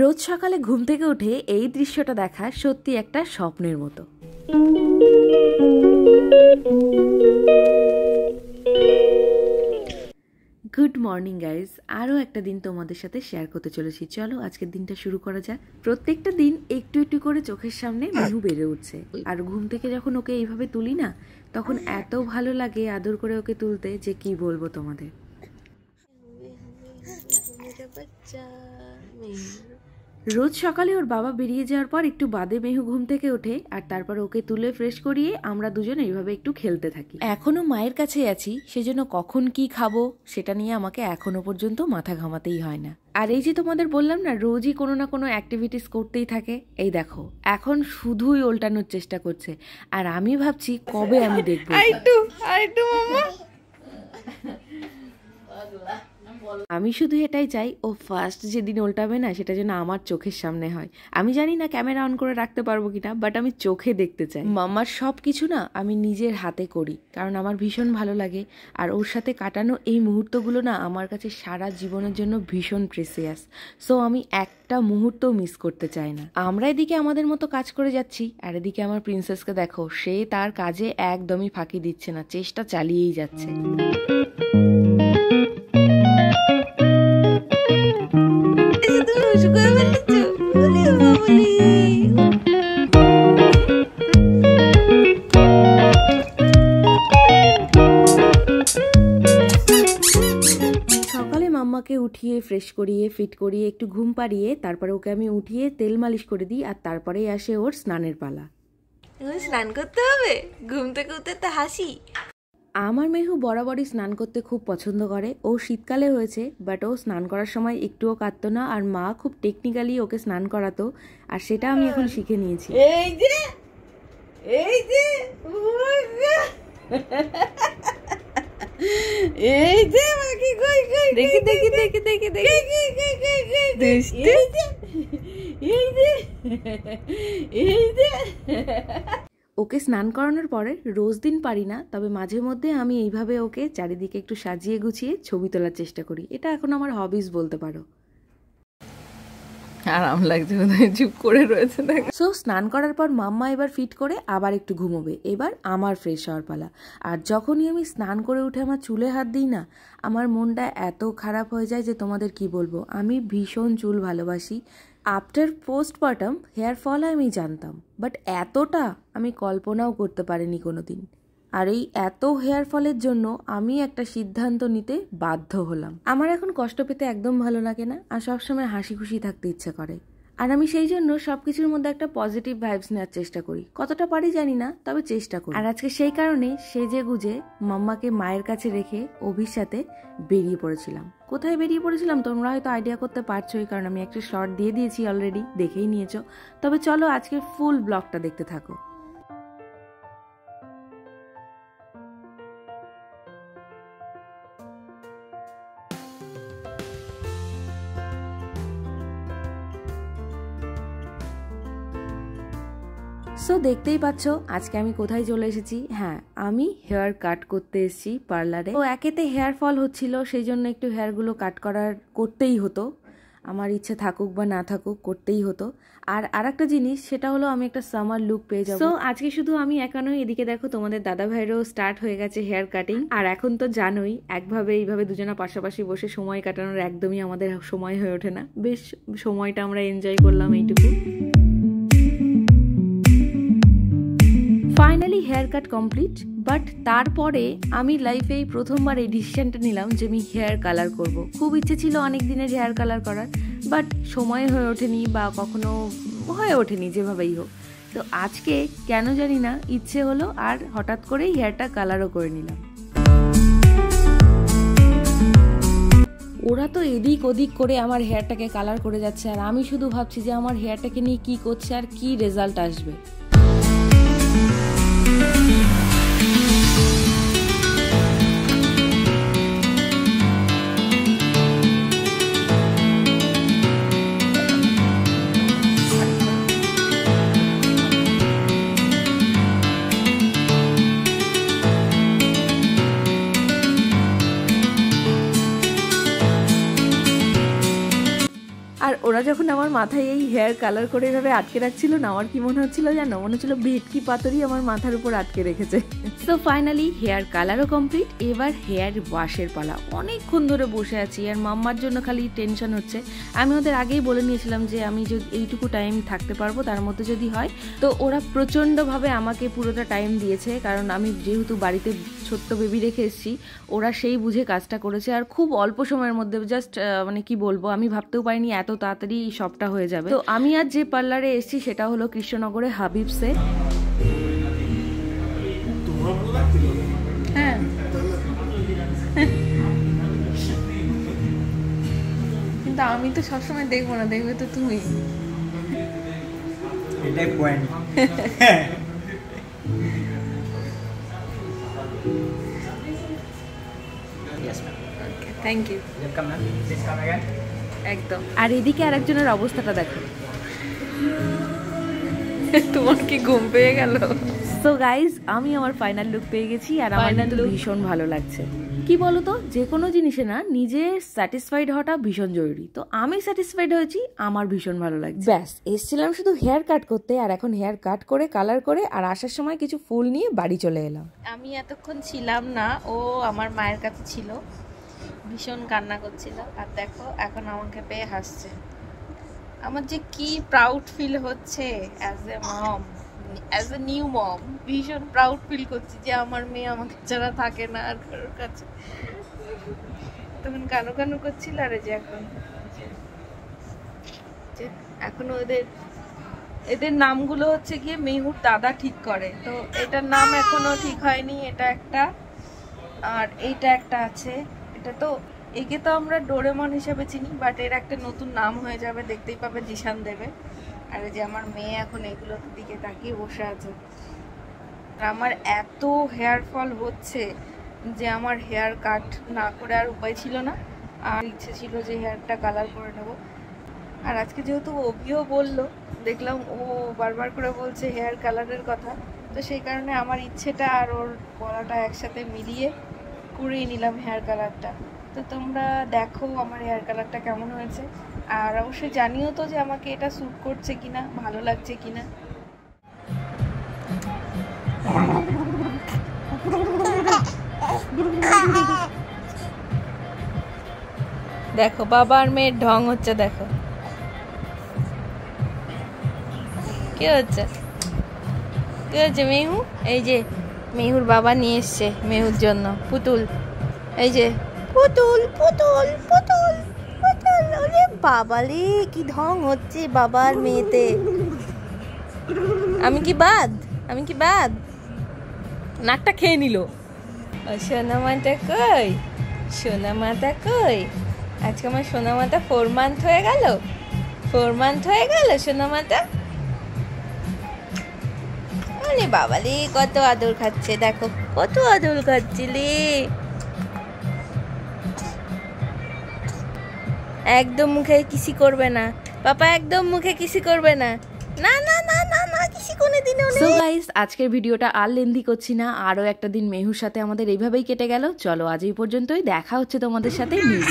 রোজ সকালে ঘুম থেকে উঠে এই দৃশ্যটা দেখা সত্যি একটা স্বপ্নের মতো। গুড মর্নিং গাইজ আরও একটা দিন তোমাদের সাথে শেয়ার করতে চলেছি। চলো, আজকের দিনটা শুরু করা যাক। প্রত্যেকটা দিন একটু একটু করে চোখের সামনে মিহু বেড়ে উঠছে। আর ঘুম থেকে যখন ওকে এইভাবে তুলি না, তখন এত ভালো লাগে আদর করে ওকে তুলতে যে কি বলব তোমাদের। বাচ্চা রোজ সকালে ওর বাবা বেরিয়ে যাওয়ার পর একটু বাদে মেহু ঘুম থেকে ওঠে আর তারপর ওকে তুলে ফ্রেশ করিয়ে আমরা দুজন এইভাবে একটু খেলতে থাকি। এখনও মায়ের কাছে আছি সেজন্য কখন কি খাব সেটা নিয়ে আমাকে এখনও পর্যন্ত মাথা ঘামাতেই হয় না। আর এই যে তোমাদের বললাম না রোজই কোনো না কোনো অ্যাক্টিভিটিস করতেই থাকে। এই দেখো এখন শুধুই ওল্টানোর চেষ্টা করছে। আর আমি ভাবছি কবে আমি দেখব। আইটু আইটু মামা। আমি শুধু এটাই চাই, ও ফার্স্ট যেদিন উল্টাবে না, সেটা যেন আমার চোখের সামনে হয়। আমি জানি না ক্যামেরা অন করে রাখতে পারব কিনা বাট আমি চোখে দেখতে চাই। মাম্মার সব কিছু না আমি নিজের হাতে করি, কারণ আমার ভীষণ ভালো লাগে। আর ওর সাথে কাটানো এই মুহূর্তগুলো না আমার কাছে সারা জীবনের জন্য ভীষণ প্রেসিয়াস সো আমি একটা মুহূর্তও মিস করতে চাই না। আমরা এদিকে আমাদের মতো কাজ করে যাচ্ছি, আর এদিকে আমার প্রিন্সেসকে দেখো, সে তার কাজে একদমই ফাঁকি দিচ্ছে না, চেষ্টা চালিয়েই যাচ্ছে। মাম্মাকে উঠিয়ে ফ্রেশ করিয়ে ফিট করিয়ে একটু ঘুম পাড়িয়ে তারপরে ওকে আমি উঠিয়ে তেল মালিশ করে দিই আর তারপরেই আসে ওর স্নানের পালা। এখন স্নান করতে হবে? ঘুম থেকে উঠতে তো হাসি। আমার মেহু বরাবরই স্নান করতে খুব পছন্দ করে। ও শীতকালে হয়েছে বাট ও স্নান করার সময় একটুও কাঁদতো না আর মা খুব টেকনিক্যালি ওকে স্নান করাতো আর সেটা আমি এখন শিখে নিয়েছি। এই যে এই যে এই যে বাকি কই কই দেখি দেখি দেখি দেখি দেখি। দুষ্টু। এই যে এই যে। ওকে স্নান করানোর পরে রোজ দিন পারি না তবে মাঝে মধ্যে আমি এইভাবে ওকে চারিদিকে একটু সাজিয়ে গুছিয়ে ছবি তোলার চেষ্টা করি। এটা এখন আমার হবিস বলতে পারো। আরাম লাগছে চুপ করে রয়েছে দেখ। সো স্নান করার পর মাম্মা এবার ফিট করে আবার একটু ঘুমোবে। এবার আমার ফ্রেশ হওয়ার পালা। আর যখনই আমি স্নান করে উঠে আমার চুলে হাত দিই না, আমার মনটা এত খারাপ হয়ে যায় যে তোমাদের কি বলব? আমি ভীষণ চুল ভালোবাসি। আফটার পোস্টপার্টাম হেয়ার ফল আমি জানতাম। বাট এতটা আমি কল্পনাও করতে পারিনি কোনো দিন আর এই এত হেয়ার ফলের জন্য আমি একটা সিদ্ধান্ত নিতে বাধ্য হলাম। আমার এখন কষ্ট পেতে একদম ভালো লাগে না আর সবসময় হাসি খুশি থাকতে ইচ্ছে করে। আর আমি সেই জন্য সব কিছুর মধ্যে একটা পজিটিভ ভাইবস নেওয়ার চেষ্টা করি। কতটা পারি জানি না, তবে চেষ্টা করি। আর আজকে সেই কারণে সেজে গুজে মাম্মাকে মায়ের কাছে রেখে অভির সাথে বেরিয়ে পড়েছিলাম। কোথায় বেরিয়ে পড়েছিলাম তোমরা হয়তো আইডিয়া করতে পারছোই, কারণ আমি একটা শর্ট দিয়ে দিয়েছি অলরেডি দেখেই নিয়েছো। তবে চলো আজকের ফুল ব্লগটা দেখতে থাকো। দেখতেই পাচ্ছ, আজকে আমি কোথায় চলে এসেছি? হ্যাঁ আমি হেয়ার কাট করতে এসেছি পার্লারে। তো একেতে হেয়ার ফল হচ্ছিল সেই জন্য একটু হেয়ারগুলো কাট করার করতেই হতো। আমার ইচ্ছে থাকুক বা না থাকুক, করতেই হতো। আর আর একটা জিনিস, সেটা হলো আমি একটা সামার লুক পেয়ে যাব। তো আজকে শুধু আমি একা নই, এদিকে দেখো তোমাদের দাদা ভাইয়েরও স্টার্ট হয়ে গেছে হেয়ার কাটিং আর এখন তো জানোই, একভাবে এইভাবে দুজনা পাশাপাশি বসে সময় কাটানোর একদমই আমাদের সময় হয়ে ওঠে না। বেশ, সময়টা আমরা এনজয় করলাম এইটুকু। Finally hair cut complete but তারপরে আমি লাইফে এই প্রথমবার এই ডিসিশনটা নিলাম যে আমি হেয়ার কালার করব। খুব ইচ্ছে ছিল অনেক দিনের হেয়ার কালার করার বাট সময় হয়ে ওঠেনি বা কখনো হয়ে ওঠেনি, যেভাবেই হোক। তো আজকে কেন জানি না, ইচ্ছে হলো আর হঠাৎ করেই হেয়ারটা কালারও করে নিলাম। ওরা তো এদিক ওদিক করে আমার হেয়ারটাকে কালার করে যাচ্ছে, আর আমি শুধু ভাবছি যে আমার হেয়ারটাকে নিয়ে কী করছে আর কি রেজাল্ট আসবে। Thank you. আর ওরা যখন আমার মাথায় এই হেয়ার কালার করে এভাবে আটকে রাখছিল না, আমার কি মনে হচ্ছিল জানো? মনে হচ্ছিল ভেটকি পাতরই আমার মাথার উপর আটকে রেখেছে। তো ফাইনালি হেয়ার কালারও কমপ্লিট এবার হেয়ার ওয়াশের পালা। অনেকক্ষণ ধরে বসে আছি আর মাম্মার জন্য খালি টেনশন হচ্ছে। আমি ওদের আগেই বলে নিয়েছিলাম যে আমি যদি এইটুকু টাইম থাকতে পারব, তার মধ্যে যদি হয়। তো ওরা প্রচণ্ডভাবে আমাকে পুরোটা টাইম দিয়েছে, কারণ আমি যেহেতু বাড়িতে ছোট্ট বেবি রেখে এসেছি, ওরা সেই বুঝে কাজটা করেছে। আর খুব অল্প সময়ের মধ্যে জাস্ট মানে কি বলব, আমি ভাবতেও পারিনি এত তাড়াতাড়ি সবটা হয়ে যাবে। তো আমি আজ যে পার্লারে এসেছি সেটা হলো কৃষ্ণনগরে হাবিবসে হ্যাঁ। কিন্তু আমি তো সবসময় দেখব না দেখবে তো তুমি। এটাই point yes ma'am. Thank you welcome ma'am. Please come again. একদম। আর এদিকে আরেকজনের অবস্থাটা দেখো। তোমার কি ঘুম পেয়ে গেল? সো গাইজ আমি আমার ফাইনাল লুক পেয়ে গেছি আর আমার কিন্তু ভীষণ ভালো লাগছে। কি বলতো? যে কোনো জিনিসে না নিজে স্যাটিসফাইড হওয়াটা ভীষণ জরুরি। তো আমি স্যাটিসফাইড হয়েছি আমার ভীষণ ভালো লাগছে। ব্যাস এসছিলাম শুধু হেয়ার কাট করতে আর এখন হেয়ার কাট করে কালার করে আর আসার সময় কিছু ফুল নিয়ে বাড়ি চলে এলাম। আমি এতক্ষণ ছিলাম না ও আমার মায়ের কাছে ছিল। ভীষণ কান্না করছিল। আর দেখো, এখন আমাকে পেয়ে হাসছে। আমার যে কি প্রাউড ফিল হচ্ছে as a mom as a new mom ভীষণ প্রাউড ফিল করছি যে আমার মেয়ে আমাকে ছাড়া থাকে না আর কারোর কাছে। তখন কানো কানো করছিল আর যে এখন এখন ওদের, এদের নামগুলো হচ্ছে গিয়ে মেহুর দাদা ঠিক করে। তো এটার নাম এখনও ঠিক হয়নি, এটা একটা, আর এইটা একটা আছে। এটা তো একে তো আমরা ডোরেমন হিসেবে চিনি বাট এর একটা নতুন নাম হয়ে যাবে, দেখতেই পাবে, জিশান দেবে। আর যে আমার মেয়ে এখন এগুলোর দিকে তাকিয়ে বসে আছে। আমার এত হেয়ার ফল হচ্ছে যে আমার হেয়ার কাট না করে আর উপায় ছিল না। আর ইচ্ছে ছিল যে হেয়ারটা কালার করে নেব। আর আজকে যেহেতু অভিও বলল, দেখলাম ও বারবার করে বলছে হেয়ার কালারের কথা। তো সেই কারণে আমার ইচ্ছেটা আর ওর বলাটা একসাথে মিলিয়ে করিয়ে নিলাম হেয়ার কালারটা তো তোমরা দেখো আমার হেয়ার কালারটা কেমন হয়েছে। আর অবশ্যই জানিও তো যে আমাকে এটা স্যুট করছে কিনা, ভালো লাগছে কিনা। দেখো বাবা আর মেয়ের ঢং হচ্ছে, দেখো। কি হচ্ছে? কি হচ্ছে মেহু? এই যে মেহুর বাবা নিয়ে এসছে মেহুর জন্য, পুতুল। এই যে, পুতুল পুতুল পুতুল পুতুল। ওরে বাবালে কি ঢং হচ্ছে বাবার মেয়েতে। আমি কি বাদ? আমি কি বাদ? নাকটা খেয়ে নিল। সোনা মাটা কই? সোনা মাটা কই? আজকে আমার সোনা মাটা ফোর মান্থ হয়ে গেল। ফোর মান্থ হয়ে গেল সোনা মাটা? বাবা রে কত আদর খাচ্ছে, দেখো, কত আদর খাচ্ছিলি একদম মুখে কিছু করবে না। পাপা, একদম মুখে কিছু করবে না। না না না না না, কিসি কোনো দিনও সো গাইস আজকের ভিডিওটা আর লেন্দি করছি না। আরও একটা দিন মেহুর সাথে আমাদের এইভাবেই কেটে গেল। চলো, আজ এই পর্যন্তই। দেখা হচ্ছে তোমাদের সাথে নিউ